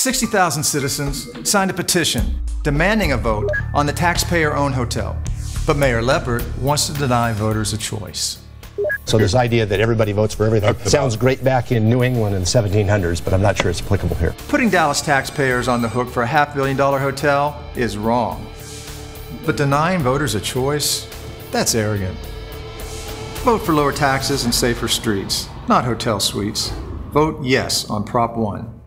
60,000 citizens signed a petition demanding a vote on the taxpayer owned hotel. But Mayor Leppert wants to deny voters a choice. So this idea that everybody votes for everything sounds great back in New England in the 1700s, but I'm not sure it's applicable here. Putting Dallas taxpayers on the hook for a half billion dollar hotel is wrong. But denying voters a choice, that's arrogant. Vote for lower taxes and safer streets, not hotel suites. Vote yes on Prop 1.